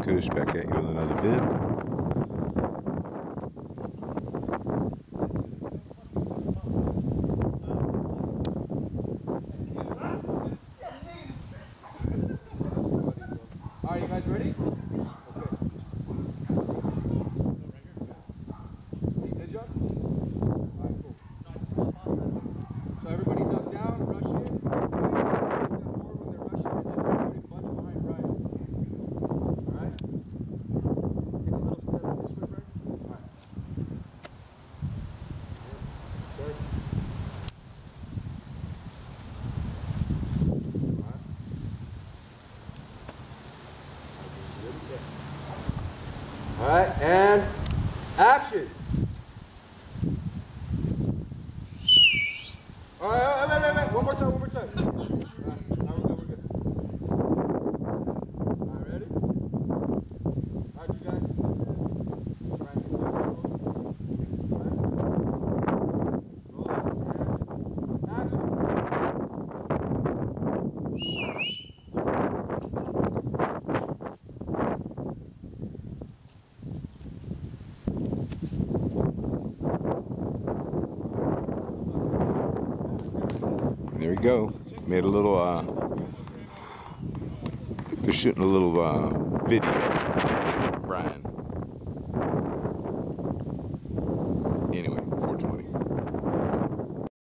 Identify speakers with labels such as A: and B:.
A: Kush back at you with another vid.
B: Are you guys ready? All right, and action.
A: There we go. Made a little, uh, they're shooting a little uh, video. Brian.